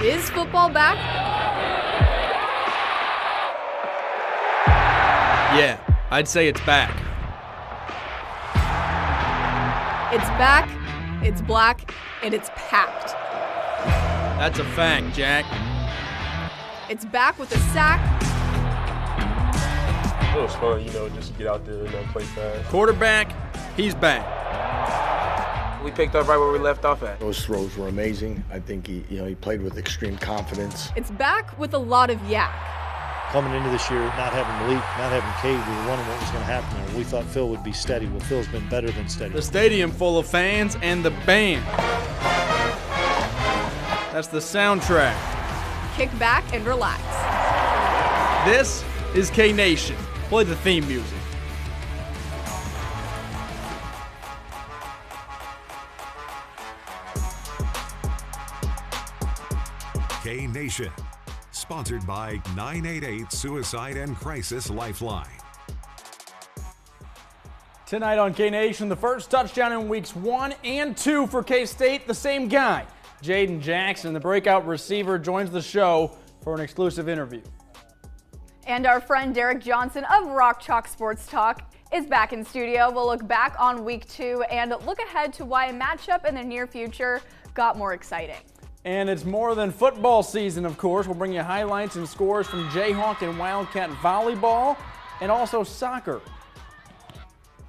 Is football back? Yeah, I'd say it's back. It's back, it's black, and it's packed. That's a fact, Jack. It's back with a sack, It was fun, you know, just to get out there and uh, play fast. Quarterback, he's back. We picked up right where we left off at. Those throws were amazing. I think he, you know, he played with extreme confidence. it's back with a lot of yak. coming into this year, not having Malik, not having Kade, we were wondering what was going to happen there. We thought Phil would be steady. Well, Phil's been better than steady. The stadium full of fans and the band. That's the soundtrack. Kick back and relax. This is K Nation. Play the theme music. K Nation. Sponsored by 988 Suicide and Crisis Lifeline. Tonight on K Nation, the first touchdown in weeks one and two for K State, the same guy. Jadon Jackson, the breakout receiver, joins the show for an exclusive interview. And our friend Derek Johnson of Rock Chalk Sports Talk is back in studio. We'll look back on week two and look ahead to why a matchup in the near future got more exciting. And it's more than football season, of course. We'll bring you highlights and scores from Jayhawk and Wildcat volleyball and also soccer.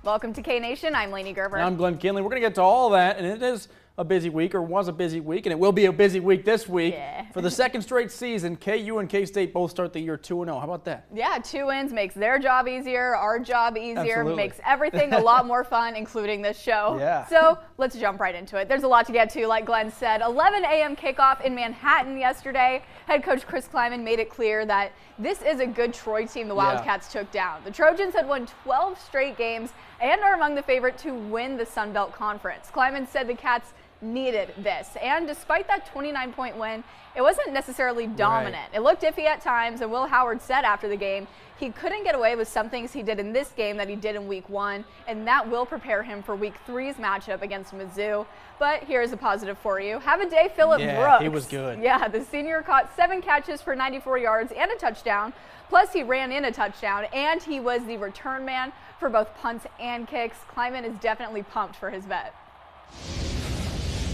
Welcome to K Nation. I'm Lainey Gerber. And I'm Glenn Kinley. We're going to get to all that, and it is a busy week, or was a busy week, and it will be a busy week this week. Yeah. For the second straight season, KU and K State both start the year 2 0. How about that? yeah, two wins makes their job easier, our job easier, Absolutely. makes everything a lot more fun, including this show. Yeah. So let's jump right into it. There's a lot to get to, like Glenn said. 11 a.m. kickoff in Manhattan yesterday. Head coach Chris Klieman made it clear that this is a good Troy team the Wildcats took down. The Trojans had won 12 straight games and are among the favorite to win the Sun Belt Conference. Klieman said the Cats needed this. And despite that 29 point win, it wasn't necessarily dominant. It looked iffy at times, and Will Howard said after the game he couldn't get away with some things he did in this game that he did in week one, and that will prepare him for week three's matchup against Mizzou. But here's a positive for you. Have a day, Philip Yeah, Brooks. he was good. Yeah, the senior caught seven catches for 94 yards and a touchdown. Plus, he ran in a touchdown, and he was the return man for both punts and kicks. Klieman is definitely pumped for his vet.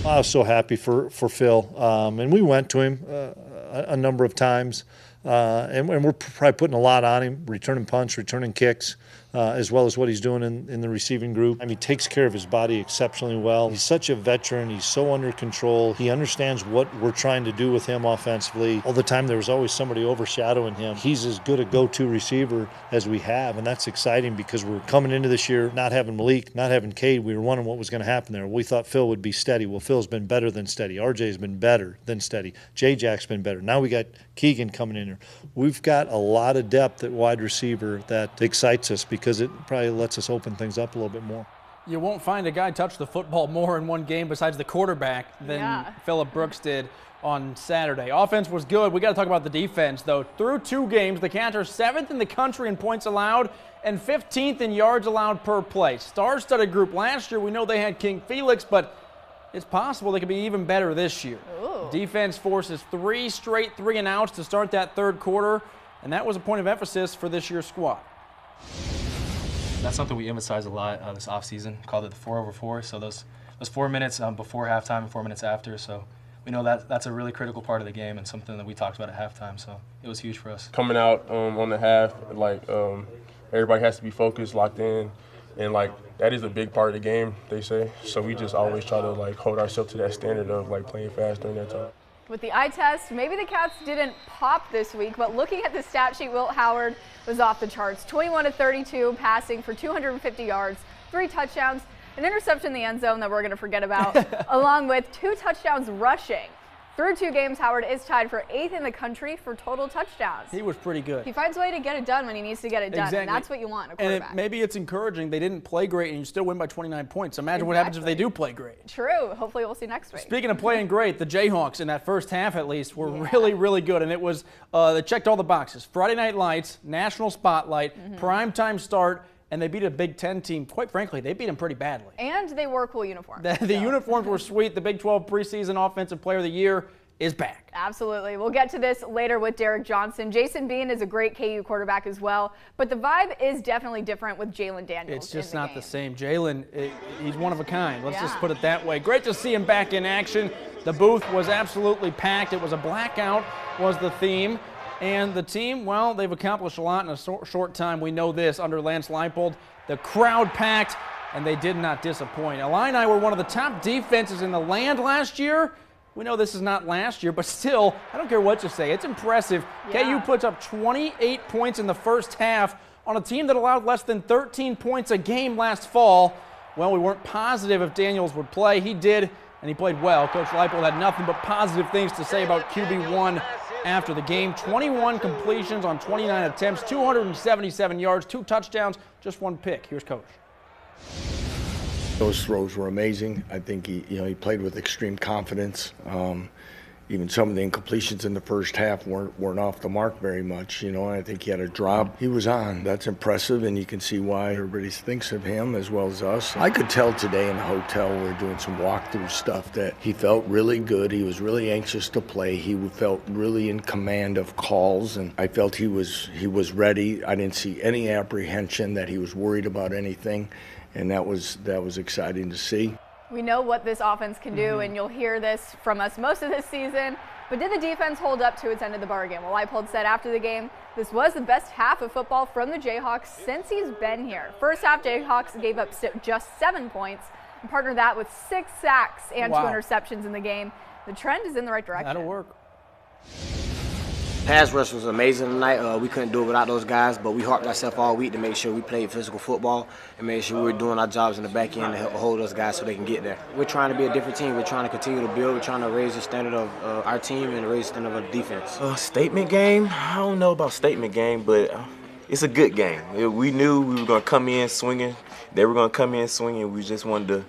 I was so happy for for Phil, um, and we went to him uh, a, a number of times, uh, and, and we're probably putting a lot on him, returning punts, returning kicks, uh, as well as what he's doing in, in the receiving group. I mean, he takes care of his body exceptionally well. He's such a veteran. He's so under control. He understands what we're trying to do with him offensively. All the time, there was always somebody overshadowing him. He's as good a go-to receiver as we have, and that's exciting because we're coming into this year not having Malik, not having Kade. We were wondering what was going to happen there. We thought Phil would be steady. Well, Phil's been better than steady. RJ's been better than steady. J Jack's been better. Now we got Keegan coming in here. We've got a lot of depth at wide receiver that excites us because it probably lets us open things up a little bit more. You won't find a guy touch the football more in one game besides the quarterback than Yeah. Philip Brooks did on Saturday. Offense was good. We got to talk about the defense, though. Through two games, the Cats are seventh in the country in points allowed and 15th in yards allowed per play. Star-studded group last year. We know they had King Felix, but it's possible they could be even better this year. Defense forces three straight three and outs to start that third quarter, and that was a point of emphasis for this year's squad. That's something we emphasize a lot uh, this offseason, called it the four over four. So those those four minutes um, before halftime and four minutes after. So we know that that's a really critical part of the game and something that we talked about at halftime. So it was huge for us. Coming out um, on the half, like um, everybody has to be focused, locked in, and like that is a big part of the game. They say so. We just always try to like hold ourselves to that standard of like playing fast during that time. With the eye test, maybe the Cats didn't pop this week, but looking at the stat sheet, Will Howard was off the charts. 21 to 32, passing for 250 yards, three touchdowns, an interception in the end zone that we're going to forget about, along with two touchdowns rushing. Through two games, Howard is tied for eighth in the country for total touchdowns. He was pretty good. He finds a way to get it done when he needs to get it done, Exactly. and that's what you want And it, maybe it's encouraging. They didn't play great, and you still win by 29 points. Imagine what happens if they do play great. True. Hopefully, we'll see next week. Speaking of playing great, the Jayhawks in that first half at least were really, really good, and it was uh, they checked all the boxes. Friday Night Lights, national spotlight, Mm-hmm. prime time start, and they beat a Big Ten team. Quite frankly, they beat them pretty badly. And they wore cool uniforms. The, the so. uniforms were sweet. The Big 12 preseason Offensive Player of the Year, is back. Absolutely. We'll get to this later with Derek Johnson. Jason Bean is a great KU quarterback as well, but the vibe is definitely different with Jalon Daniels. It's just the not game. the same. Jalon, eh, he's one of a kind. Let's just put it that way. Great to see him back in action. The booth was absolutely packed. It was a blackout, was the theme. And the team, well, they've accomplished a lot in a so- short time. We know this under Lance Leipold. The crowd packed, and they did not disappoint. Illini were one of the top defenses in the land last year. We know this is not last year, but still, I don't care what you say. It's impressive. Yeah. KU puts up 28 points in the first half on a team that allowed less than 13 points a game last fall. Well, we weren't positive if Daniels would play. He did, and he played well. Coach Leipold had nothing but positive things to say about QB1 after the game. 21 completions on 29 attempts, 277 yards, two touchdowns, just one pick. Here's Coach. Those throws were amazing. I think he, you know, he played with extreme confidence. Um, even some of the incompletions in the first half weren't weren't off the mark very much. You know, I think he had a drop. He was on. That's impressive, and you can see why everybody thinks of him as well as us. I could tell today in the hotel we are doing some walkthrough stuff that he felt really good. He was really anxious to play. He felt really in command of calls, and I felt he was he was ready. I didn't see any apprehension that he was worried about anything, and that was that was exciting to see. We know what this offense can do, Mm-hmm. and you'll hear this from us most of this season. But did the defense hold up to its end of the bargain? Well, Leipold said after the game, this was the best half of football from the Jayhawks since he's been here. First half, Jayhawks gave up just seven points, and partnered that with six sacks and Wow. two interceptions in the game. The trend is in the right direction. That'll work. Pass rush was amazing tonight. Uh, we couldn't do it without those guys, but we harped ourselves all week to make sure we played physical football and made sure we were doing our jobs in the back end to help hold those guys so they can get there. We're trying to be a different team. We're trying to continue to build. We're trying to raise the standard of uh, our team and raise the standard of our defense. Uh, statement game? I don't know about statement game, but uh, it's a good game. We knew we were going to come in swinging. They were going to come in swinging. We just wanted to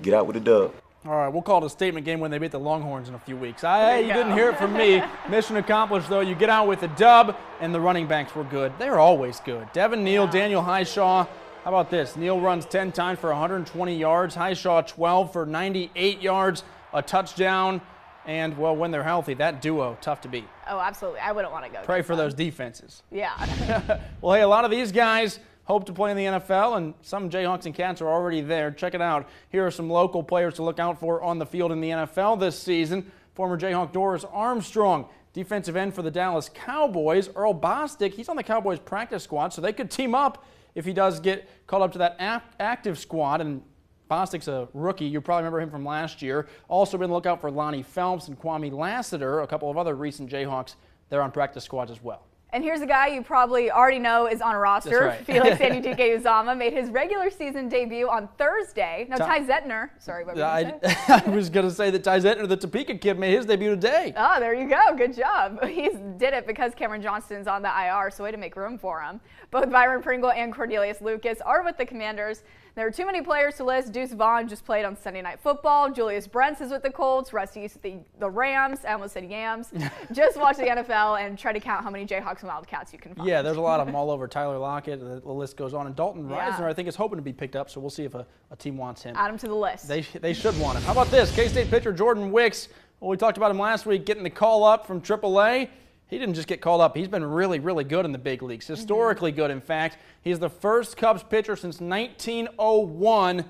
get out with a dub. All right, we'll call it a statement game when they beat the Longhorns in a few weeks. Ah, I, you didn't hear it from me. Mission accomplished, though. You get out with a dub, and the running backs were good. They're always good. Devin Neal, Daniel Hishaw. How about this? Neal runs 10 times for 120 yards. Hishaw 12 for 98 yards, a touchdown. And, well, when they're healthy, that duo, tough to beat. Oh, absolutely. I wouldn't want to go. Pray for them. those defenses. Yeah. Well, hey, a lot of these guys hope to play in the NFL, and some Jayhawks and Cats are already there. Check it out. Here are some local players to look out for on the field in the NFL this season. Former Jayhawk Dorance Armstrong, defensive end for the Dallas Cowboys. Earl Bostick, he's on the Cowboys practice squad, so they could team up if he does get called up to that ac- active squad. And Bostick's a rookie. You probably remember him from last year. Also, been lookout for Lonnie Phelps and Kwamie Lassiter, a couple of other recent Jayhawks. They're on practice squads as well. And here's a guy you probably already know is on a roster. right. Felix Anudike Uzama made his regular season debut on Thursday. Now, Ty- Ty Zentner, sorry, what were I? I was going to say that Ty Zentner, the Topeka kid, made his debut today. Oh, there you go. Good job. He did it because Cameron Johnston's on the IR, so way to make room for him. Both Byron Pringle and Cornelius Lucas are with the Commanders. There are too many players to list. Deuce Vaughn just played on Sunday Night Football. Julius Brents is with the Colts. rusty Rusty's the, the Rams. I almost said Yams. just watch the NFL and try to count how many Jayhawks and Wildcats you can find. Yeah, there's a lot of them all over. Tyler Lockett, the, the list goes on. And Dalton Yeah. Risner, I think, is hoping to be picked up, so we'll see if a, a team wants him. Add him to the list. They, they should want him. How about this? K State pitcher Jordan Wicks. Well, we talked about him last week getting the call up from AAA. He didn't just get called up. He's been really, really good in the big leagues. Mm-hmm. Historically good, in fact. He's the first Cubs pitcher since 1901.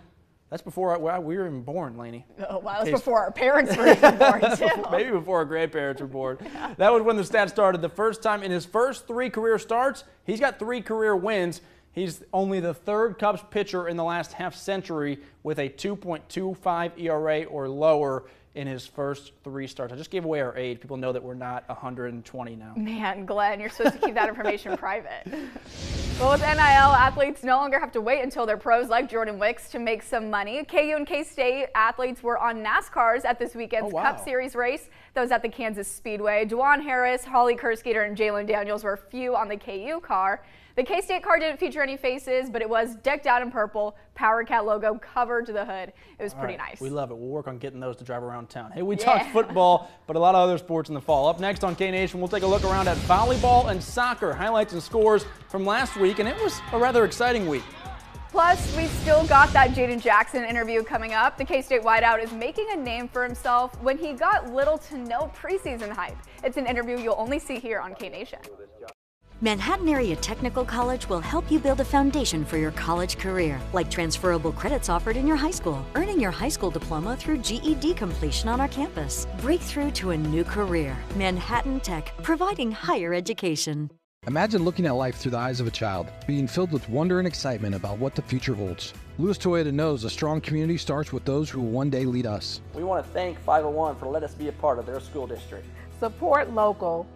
That's before I, well, we were even born, Laney. oh, wow, that's Case- before our parents were even born, too. Maybe before our grandparents were born. That was when the stats started. The first time in his first three career starts, he's got three career wins. He's only the third Cubs pitcher in the last half century with a 2.25 ERA or lower in his first three starts. I just gave away our age. People know that we're not 120 now. Man, Glenn, you're supposed to keep that information private. Well, with NIL, athletes no longer have to wait until they're pros like Jordan Wicks to make some money. KU and K State athletes were on NASCARs at this weekend's Oh, wow. Cup Series race that was at the Kansas Speedway. Juwan Harris, Holly Kersgieter, and Jalon Daniels were a few on the KU car. The K State car didn't feature any faces, but it was decked out in purple, Power Cat logo covered to the hood. It was pretty All right, nice. We love it. We'll work on getting those to drive around town. Hey, we Yeah. talked football, but a lot of other sports in the fall. Up next on K Nation, we'll take a look around at volleyball and soccer, highlights and scores from last week, and it was a rather exciting week. Plus, we've still got that Jadon Jackson interview coming up. The K-State wideout is making a name for himself when he got little to no preseason hype. It's an interview you'll only see here on K-Nation. Manhattan Area Technical College will help you build a foundation for your college career, like transferable credits offered in your high school, earning your high school diploma through GED completion on our campus. Breakthrough to a new career. Manhattan Tech, providing higher education. Imagine looking at life through the eyes of a child, being filled with wonder and excitement about what the future holds. Lewis Toyota knows a strong community starts with those who will one day lead us. We want to thank 501 for letting us be a part of their school district. Support local.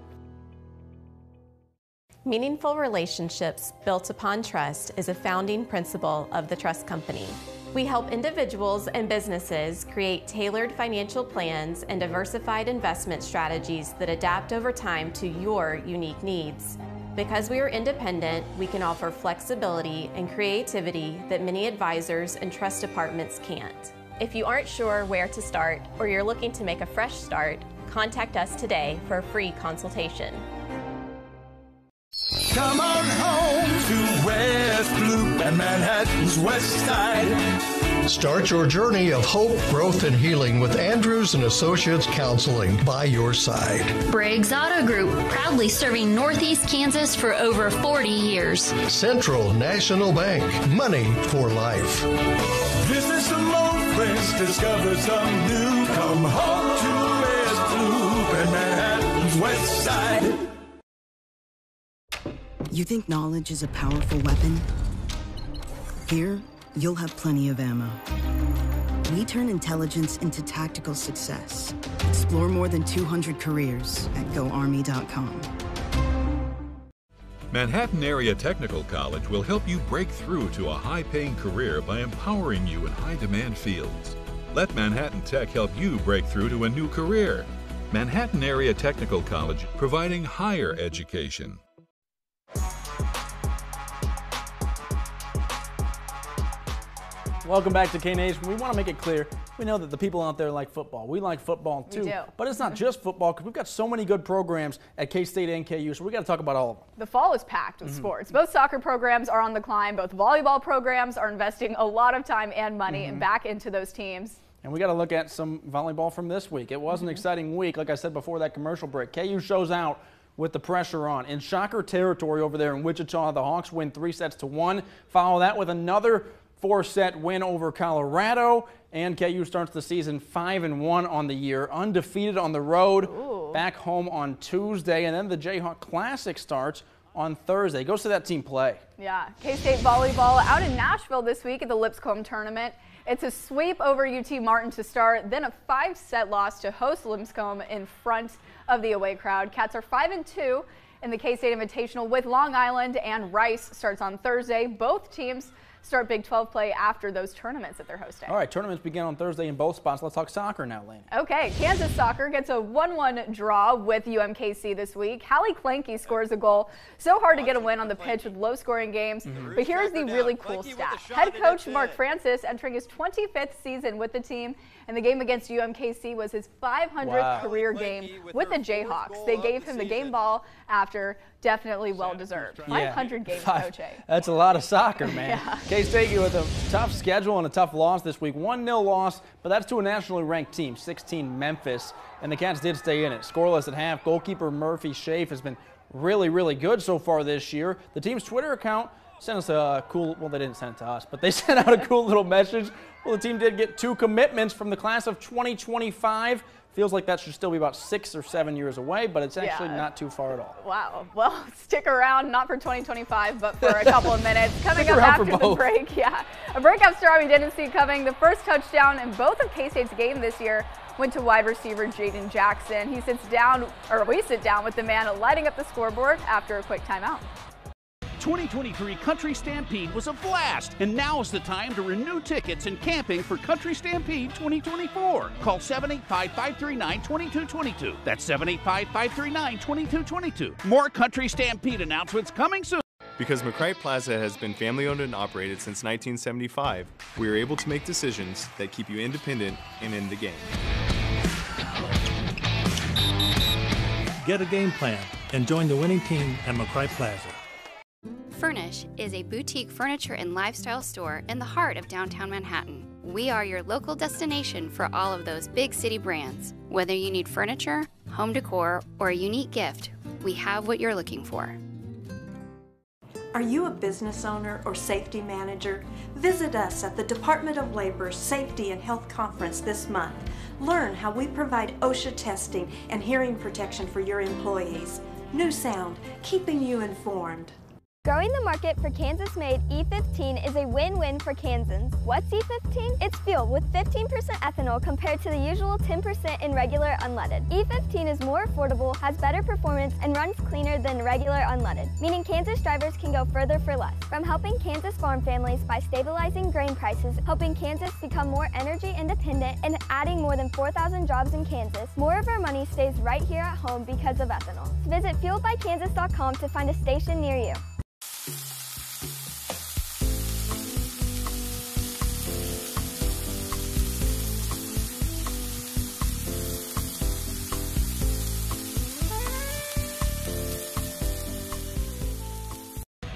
Meaningful relationships built upon trust is a founding principle of the Trust Company. We help individuals and businesses create tailored financial plans and diversified investment strategies that adapt over time to your unique needs. Because we are independent, we can offer flexibility and creativity that many advisors and trust departments can't. If you aren't sure where to start or you're looking to make a fresh start, contact us today for a free consultation. Come on home to West Loop and Manhattan's West Side. Start your journey of hope, growth, and healing with Andrews and Associates Counseling by your side. Briggs Auto Group, proudly serving Northeast Kansas for over 40 years. Central National Bank, money for life. Visit some old friends, discover some new. Come home to West Loop and Manhattan's West Side. You think knowledge is a powerful weapon? Here, you'll have plenty of ammo. We turn intelligence into tactical success. Explore more than 200 careers at goarmy.com. Manhattan Area Technical College will help you break through to a high paying career by empowering you in high demand fields. Let Manhattan Tech help you break through to a new career. Manhattan Area Technical College, providing higher education. Welcome back to K Nation. We want to make it clear we know that the people out there like football. We like football too. But it's not just football because we've got so many good programs at K State and KU, so we got to talk about all of them. The fall is packed with mm -hmm. sports. Both soccer programs are on the climb. Both volleyball programs are investing a lot of time and money mm -hmm. back into those teams. And we got to look at some volleyball from this week. It was an mm -hmm. exciting week, like I said before that commercial break. KU shows out with the pressure on. In shocker territory over there in Wichita, the Hawks win three sets to one. Follow that with another four set win over Colorado. And KU starts the season 5 and 1 on the year, undefeated on the road, Ooh. back home on Tuesday. And then the Jayhawk Classic starts on Thursday. Go see that team play. Yeah, K State volleyball out in Nashville this week at the Lipscomb tournament. It's a sweep over UT Martin to start, then a five set loss to host Lipscomb in front of the away crowd. Cats are 5 and 2 in the K State Invitational with Long Island and Rice starts on Thursday. Both teams start Big 12 play after those tournaments that they're hosting. All right, tournaments begin on Thursday in both spots. Let's talk soccer now, Lane. Okay, Kansas soccer gets a 1-1 draw with UMKC this week. Hallie Clanky scores a goal. So hard to get a win on the pitch with low-scoring games. Mm -hmm. But here's the really cool stat. Head coach Mark Francis entering his 25th season with the team and the game against UMKC was his 500th wow. career game with, with the Jayhawks. They gave him the, the game ball after definitely well deserved. 500 yeah. games, Five, Coach That's a lot of soccer, man. yeah. K-State with a tough schedule and a tough loss this week. 1-0 loss, but that's to a nationally ranked team, 16 Memphis, and the Cats did stay in it. Scoreless at half. Goalkeeper Murphy Schaaf has been really, really good so far this year. The team's Twitter account sent us a cool, well, they didn't send it to us, but they sent out a cool little message. Well, the team did get two commitments from the class of 2025. Feels like that should still be about six or seven years away, but it's actually yeah. not too far at all. Wow. Well, stick around, not for 2025, but for a couple of minutes. Coming up after the break, yeah. A breakout star we didn't see coming. The first touchdown in both of K-State's game this year went to wide receiver Jadon Jackson. He sits down, or we sit down with the man lighting up the scoreboard after a quick timeout. 2023 Country Stampede was a blast, and now is the time to renew tickets and camping for Country Stampede 2024. Call 785 539 2222. That's 785 539 2222. More Country Stampede announcements coming soon. Because McCright Plaza has been family owned and operated since 1975, we are able to make decisions that keep you independent and in the game. Get a game plan and join the winning team at McCright Plaza. Furnish is a boutique furniture and lifestyle store in the heart of downtown Manhattan. We are your local destination for all of those big city brands. Whether you need furniture, home decor, or a unique gift, we have what you're looking for. Are you a business owner or safety manager? Visit us at the Department of Labor's Safety and Health Conference this month. Learn how we provide OSHA testing and hearing protection for your employees. New Sound, keeping you informed. Growing the market for Kansas-made E15 is a win-win for Kansans. What's E15? It's fuel with 15% ethanol compared to the usual 10% in regular unleaded. E15 is more affordable, has better performance, and runs cleaner than regular unleaded, meaning Kansas drivers can go further for less. From helping Kansas farm families by stabilizing grain prices, helping Kansas become more energy independent, and adding more than 4,000 jobs in Kansas, more of our money stays right here at home because of ethanol. Visit fueledbykansas.com to find a station near you.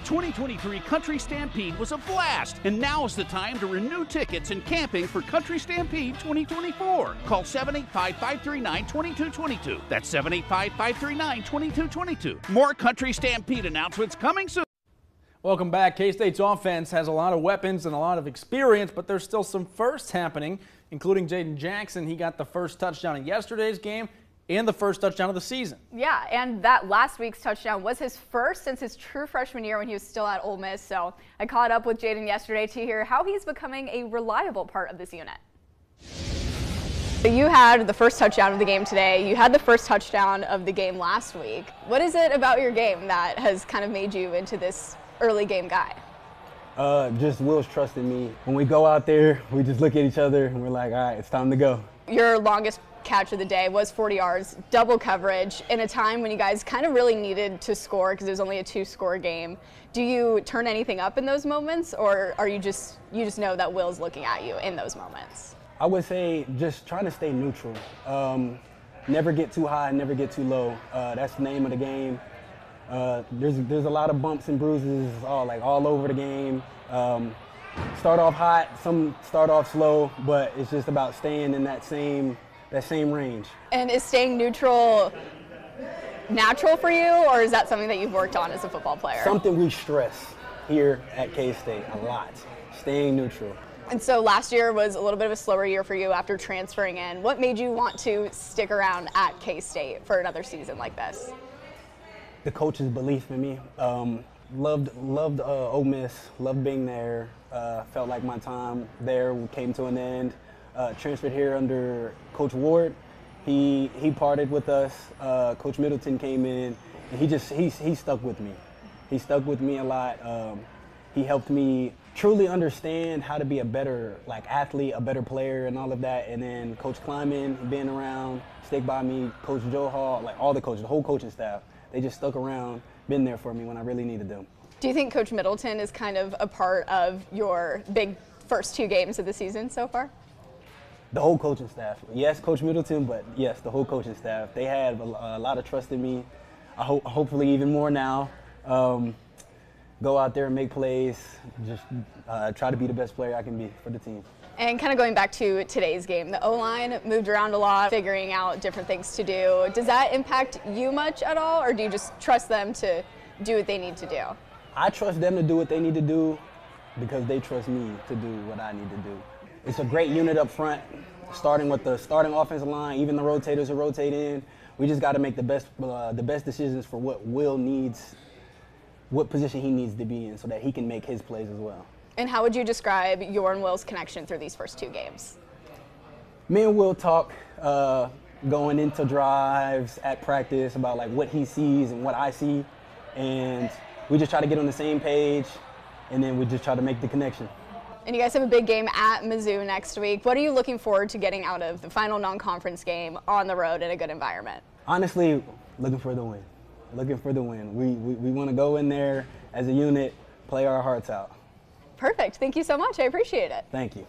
2023 Country Stampede was a blast, and now is the time to renew tickets and camping for Country Stampede 2024. Call 785 539 2222. That's 785 539 2222. More Country Stampede announcements coming soon. Welcome back. K-State's offense has a lot of weapons and a lot of experience, but there's still some firsts happening, including Jadon Jackson. He got the first touchdown in yesterday's game and the first touchdown of the season. Yeah, and that last week's touchdown was his first since his true freshman year when he was still at Ole Miss. So I caught up with Jadon yesterday to hear how he's becoming a reliable part of this unit. So you had the first touchdown of the game today. You had the first touchdown of the game last week. What is it about your game that has kind of made you into this early game guy? Uh, just Will's trusting me. When we go out there, we just look at each other and we're like, all right, it's time to go. Your longest catch of the day was 40 yards, double coverage in a time when you guys kind of really needed to score because it was only a two-score game. Do you turn anything up in those moments, or are you just you just know that Will's looking at you in those moments? I would say just trying to stay neutral. Um, never get too high, never get too low. Uh, that's the name of the game. Uh, there's there's a lot of bumps and bruises all like all over the game. Um, start off hot, some start off slow, but it's just about staying in that same that same range. And is staying neutral natural for you, or is that something that you've worked on as a football player? Something we stress here at K-State a lot, staying neutral. And so last year was a little bit of a slower year for you after transferring in. What made you want to stick around at K-State for another season like this? The coach's belief in me. Um, loved loved uh, Ole Miss, loved being there. Uh, felt like my time there came to an end uh, transferred here under Coach Ward. He he parted with us. Uh, Coach Middleton came in, and he just he he stuck with me. He stuck with me a lot. Um, he helped me truly understand how to be a better like athlete, a better player, and all of that. And then Coach Klieman being around, stick by me. Coach Joe Hall, like all the coaches, the whole coaching staff, they just stuck around, been there for me when I really needed them. Do you think Coach Middleton is kind of a part of your big first two games of the season so far? The whole coaching staff. Yes, Coach Middleton, but yes, the whole coaching staff. They had a, a lot of trust in me. I hope, hopefully, even more now. Um, go out there and make plays. Just uh, try to be the best player I can be for the team. And kind of going back to today's game, the O line moved around a lot, figuring out different things to do. Does that impact you much at all, or do you just trust them to do what they need to do? I trust them to do what they need to do because they trust me to do what I need to do. It's a great unit up front, starting with the starting offensive line. Even the rotators are rotating. We just got to make the best uh, the best decisions for what Will needs, what position he needs to be in, so that he can make his plays as well. And how would you describe your and Will's connection through these first two games? Me and Will talk uh, going into drives at practice about like what he sees and what I see, and we just try to get on the same page, and then we just try to make the connection. And you guys have a big game at Mizzou next week. What are you looking forward to getting out of the final non-conference game on the road in a good environment? Honestly, looking for the win. Looking for the win. We, we, we want to go in there as a unit, play our hearts out. Perfect. Thank you so much. I appreciate it. Thank you.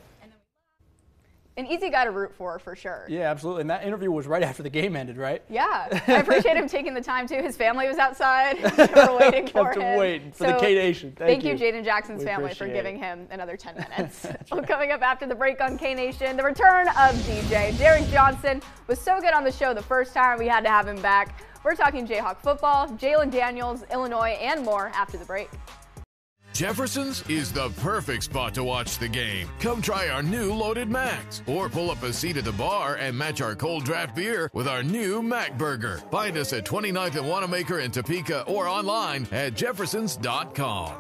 An easy guy to root for for sure. Yeah, absolutely. And that interview was right after the game ended, right? Yeah, I appreciate him taking the time too. His family was outside, they were waiting for Kept him waiting for the K Nation. Thank, Thank you. Jadon Jackson's We family, for giving it. him another 10 minutes. well, coming up after the break on K Nation, the return of DJ Derek Johnson was so good on the show the first time we had to have him back. We're talking Jayhawk football, Jalon Daniels, Illinois, and more after the break. Jefferson's is the perfect spot to watch the game. Come try our new Loaded Macs or pull up a seat at the bar and match our cold draft beer with our new Mac Burger. Find us at 29th and Wanamaker in Topeka or online at jeffersons.com.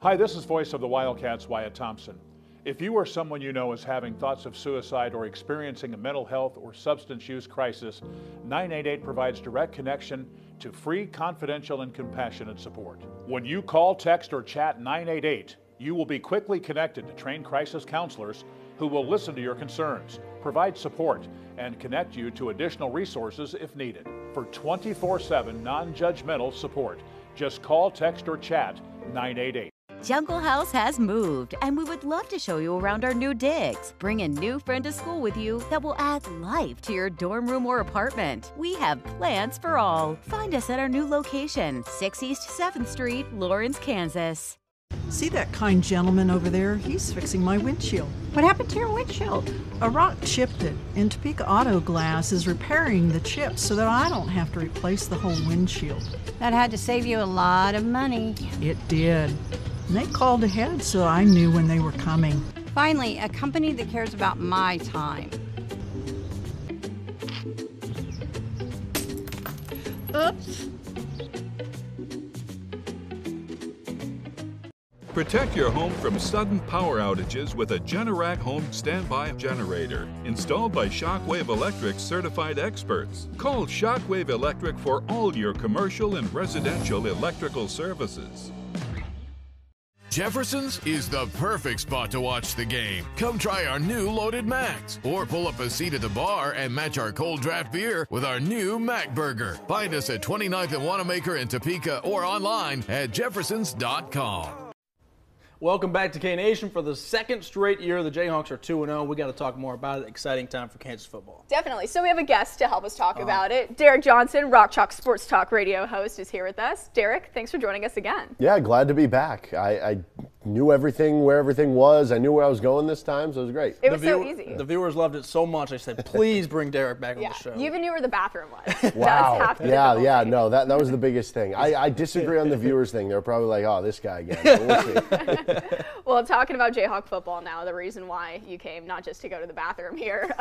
Hi, this is voice of the Wildcats, Wyatt Thompson. If you or someone you know is having thoughts of suicide or experiencing a mental health or substance use crisis, 988 provides direct connection to free, confidential, and compassionate support. When you call, text, or chat 988, you will be quickly connected to trained crisis counselors who will listen to your concerns, provide support, and connect you to additional resources if needed. For 24 7 non judgmental support, just call, text, or chat 988. Jungle House has moved, and we would love to show you around our new digs. Bring a new friend to school with you that will add life to your dorm room or apartment. We have plans for all. Find us at our new location, 6 East 7th Street, Lawrence, Kansas. See that kind gentleman over there? He's fixing my windshield. What happened to your windshield? A rock chipped it, and Topeka Auto Glass is repairing the chips so that I don't have to replace the whole windshield. That had to save you a lot of money. It did. And they called ahead so I knew when they were coming. Finally, a company that cares about my time. Oops. Protect your home from sudden power outages with a Generac home standby generator installed by Shockwave Electric certified experts. Call Shockwave Electric for all your commercial and residential electrical services. Jefferson's is the perfect spot to watch the game. Come try our new Loaded Macs or pull up a seat at the bar and match our cold draft beer with our new Mac Burger. Find us at 29th and Wanamaker in Topeka or online at jeffersons.com. Welcome back to K Nation for the second straight year. The Jayhawks are 2 0. We got to talk more about it. Exciting time for Kansas football. Definitely. So we have a guest to help us talk Uh-huh. about it. Derek Johnson, Rock Chalk Sports Talk radio host, is here with us. Derek, thanks for joining us again. Yeah, glad to be back. I, I knew everything, where everything was. I knew where I was going this time, so it was great. It was the so easy. The viewers loved it so much, they said, please bring Derek back on the show. you even knew where the bathroom was. Wow. That's Yeah, difficulty. yeah, no, that, that was the biggest thing. I, I disagree on the viewers thing. They're probably like, oh, this guy again. But we'll see. Well, talking about Jayhawk football now, the reason why you came, not just to go to the bathroom here.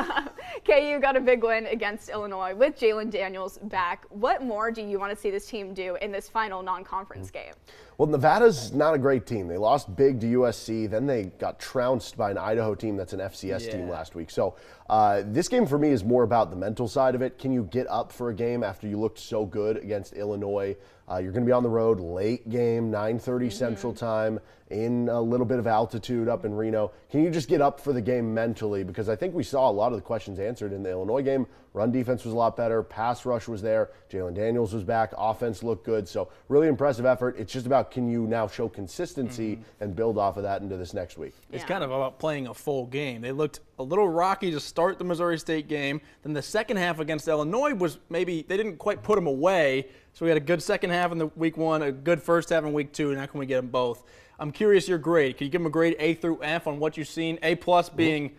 KU got a big win against Illinois with Jalon Daniels back. What more do you want to see this team do in this final non conference mm. game? Well, Nevada's not a great team. They lost big to USC, then they got trounced by an Idaho team that's an FCS team last week. So uh, this game for me is more about the mental side of it. Can you get up for a game after you looked so good against Illinois? Uh, you're going to be on the road, late game, 9:30 Central Time, in a little bit of altitude up in Reno. Can you just get up for the game mentally? Because I think we saw a lot of the questions answered in the Illinois game. Run defense was a lot better. Pass rush was there. Jalon Daniels was back. Offense looked good. So really impressive effort. It's just about can you now show consistency and build off of that into this next week. It's kind of about playing a full game. They looked a little rocky to start the Missouri State game. Then the second half against Illinois was maybe they didn't quite put them away. So we had a good second half in the week one, a good first half in week two, and how can we get them both? I'm curious your grade. Can you give them a grade A through F on what you've seen? A plus mm-hmm. being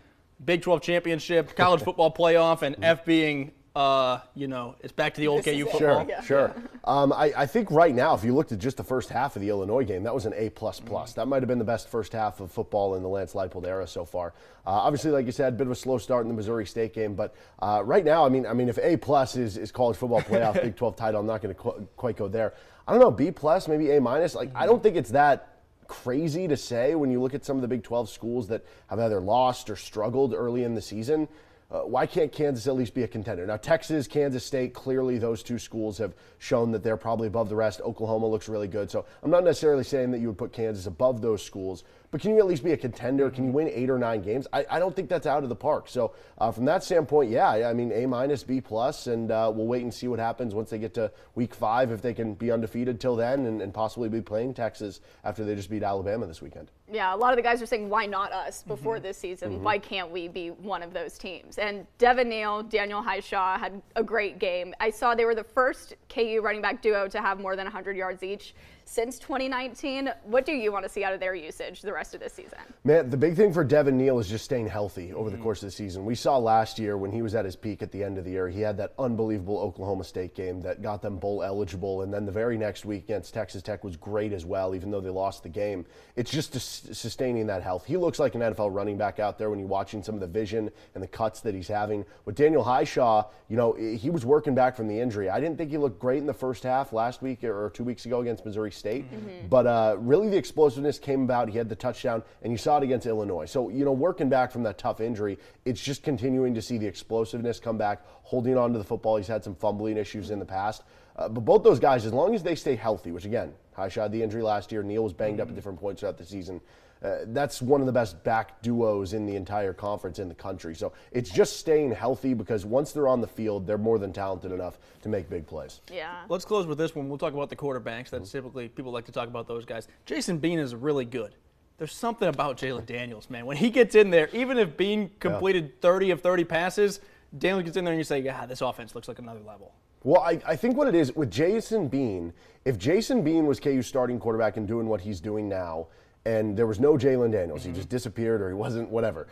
Big 12 championship, college football playoff, and F being, uh, you know, it's back to the old KU football. Sure, sure. Um, I, I think right now, if you looked at just the first half of the Illinois game, that was an A plus plus. That might have been the best first half of football in the Lance Leipold era so far. Uh, obviously, like you said, a bit of a slow start in the Missouri State game, but uh, right now, I mean, I mean, if A plus is, is college football playoff, Big 12 title, I'm not going to qu- quite go there. I don't know, B plus, maybe A minus. Like, I don't think it's that crazy to say when you look at some of the Big 12 schools that have either lost or struggled early in the season. Uh, why can't Kansas at least be a contender? Now, Texas, Kansas State, clearly those two schools have shown that they're probably above the rest. Oklahoma looks really good. So I'm not necessarily saying that you would put Kansas above those schools, but can you at least be a contender? Can you win eight or nine games? I, I don't think that's out of the park. So uh, from that standpoint, yeah, I mean A minus, B plus, and uh, we'll wait and see what happens once they get to week five if they can be undefeated till then and, and possibly be playing Texas after they just beat Alabama this weekend. Yeah, a lot of the guys are saying, why not us before mm-hmm. this season? Mm-hmm. Why can't we be one of those teams? And Devin Neal, Daniel Hishaw had a great game. I saw they were the first KU running back duo to have more than 100 yards each since 2019. What do you want to see out of their usage the rest of this season? Man, the big thing for Devin Neal is just staying healthy over mm-hmm. the course of the season. We saw last year when he was at his peak at the end of the year, he had that unbelievable Oklahoma State game that got them bowl eligible. And then the very next week against Texas Tech was great as well, even though they lost the game. It's just sustaining that health. He looks like an NFL running back out there when you're watching some of the vision and the cuts that he's having. With Daniel Hishaw, you know, he was working back from the injury. I didn't think he looked great in the first half last week or two weeks ago against Missouri State. Mm-hmm. But uh, really, the explosiveness came about. He had the touchdown, and you saw it against Illinois. So, you know, working back from that tough injury, it's just continuing to see the explosiveness come back, holding on to the football. He's had some fumbling issues in the past. Uh, but both those guys, as long as they stay healthy, which again, Hishaw had the injury last year, Neal was banged mm-hmm. up at different points throughout the season. Uh, that's one of the best back duos in the entire conference in the country. So it's just staying healthy because once they're on the field, they're more than talented enough to make big plays. Yeah. Let's close with this one. We'll talk about the quarterbacks. That's mm-hmm. typically people like to talk about those guys. Jason Bean is really good. There's something about Jalon Daniels, man. When he gets in there, even if Bean completed yeah. 30 of 30 passes, Daniels gets in there and you say, yeah, this offense looks like another level. Well, I, I think what it is with Jason Bean, if Jason Bean was KU's starting quarterback and doing what he's doing now, and there was no Jalon Daniels. Mm-hmm. He just disappeared or he wasn't, whatever.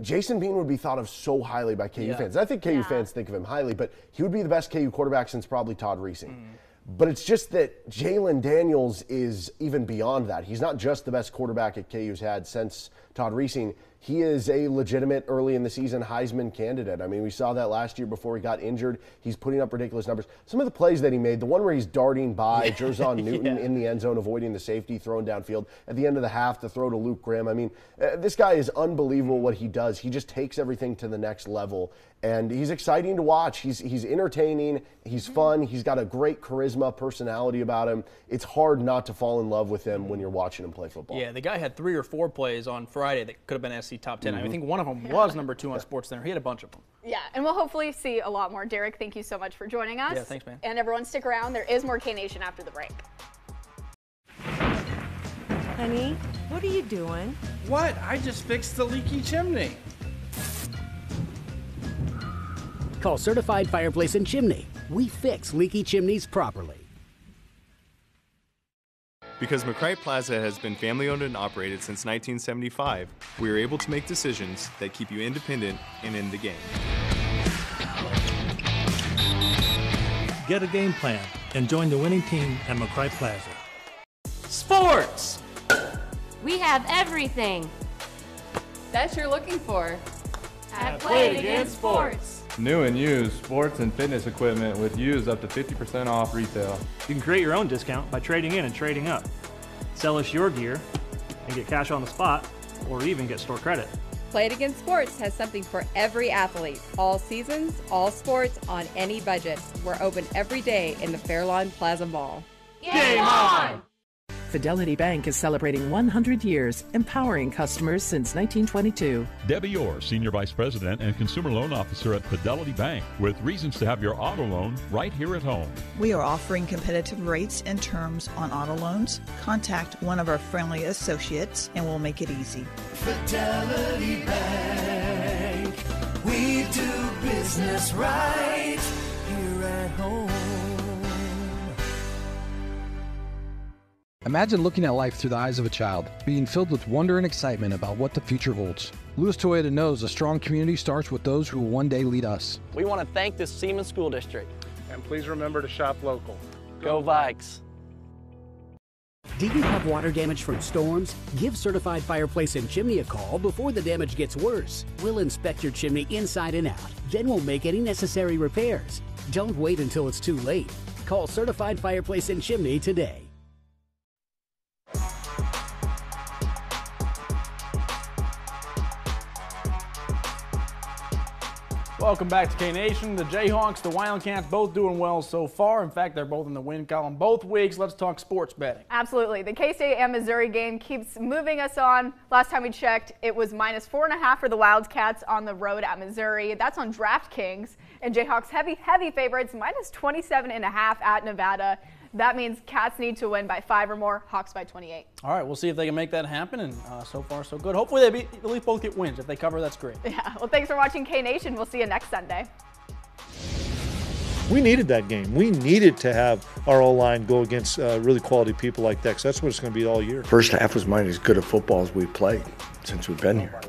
Jason Bean would be thought of so highly by KU yeah. fans. I think KU yeah. fans think of him highly, but he would be the best KU quarterback since probably Todd Reesing. Mm. But it's just that Jalon Daniels is even beyond that. He's not just the best quarterback at KU's had since Todd Reesing he is a legitimate early in the season Heisman candidate. I mean, we saw that last year before he got injured. He's putting up ridiculous numbers. Some of the plays that he made, the one where he's darting by Jer'Zhan Newton yeah. in the end zone, avoiding the safety, throwing downfield at the end of the half, the throw to Luke Grimm. I mean, uh, this guy is unbelievable what he does. He just takes everything to the next level, and he's exciting to watch. He's he's entertaining. He's mm-hmm. fun. He's got a great charisma, personality about him. It's hard not to fall in love with him when you're watching him play football. Yeah, the guy had three or four plays on Friday that could have been SC top 10. Mm-hmm. I think one of them was number two on Sports Center. He had a bunch of them. Yeah, and we'll hopefully see a lot more. Derek, thank you so much for joining us. Yeah, thanks, man. And everyone, stick around. There is more K Nation after the break. Honey, what are you doing? What? I just fixed the leaky chimney. Call Certified Fireplace and Chimney. We fix leaky chimneys properly. Because McCright Plaza has been family owned and operated since 1975, we are able to make decisions that keep you independent and in the game. Get a game plan and join the winning team at McCright Plaza. Sports! We have everything that you're looking for at Play It Again Sports. New and used sports and fitness equipment with used up to 50% off retail. You can create your own discount by trading in and trading up. Sell us your gear and get cash on the spot or even get store credit. Play It Again Sports has something for every athlete. All seasons, all sports, on any budget. We're open every day in the Fairlawn Plaza Mall. Game on! Fidelity Bank is celebrating 100 years, empowering customers since 1922. Debbie Orr, Senior Vice President and Consumer Loan Officer at Fidelity Bank, with reasons to have your auto loan right here at home. We are offering competitive rates and terms on auto loans. Contact one of our friendly associates and we'll make it easy. Fidelity Bank, we do business right Imagine looking at life through the eyes of a child, being filled with wonder and excitement about what the future holds. Lewis Toyota knows a strong community starts with those who will one day lead us. We want to thank the Seaman School District. And please remember to shop local. Go, Go Vikes! Do you have water damage from storms? Give Certified Fireplace and Chimney a call before the damage gets worse. We'll inspect your chimney inside and out. Then we'll make any necessary repairs. Don't wait until it's too late. Call Certified Fireplace and Chimney today. Welcome back to K Nation. The Jayhawks, the Wildcats, both doing well so far. In fact, they're both in the win column both weeks. Let's talk sports betting. Absolutely. The K State and Missouri game keeps moving us on. Last time we checked, it was minus four and a half for the Wildcats on the road at Missouri. That's on DraftKings. And Jayhawks heavy, heavy favorites, minus 27 and a half at Nevada. That means Cats need to win by five or more, Hawks by 28. All right, we'll see if they can make that happen. And uh, so far, so good. Hopefully, they beat, at least both get wins. If they cover, that's great. Yeah. Well, thanks for watching K Nation. We'll see you next Sunday. We needed that game. We needed to have our O line go against uh, really quality people like that. Cause that's what it's going to be all year. First half was mine as good a football as we've played since we've been here.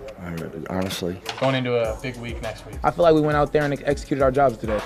Honestly, going into a big week next week. I feel like we went out there and executed our jobs today.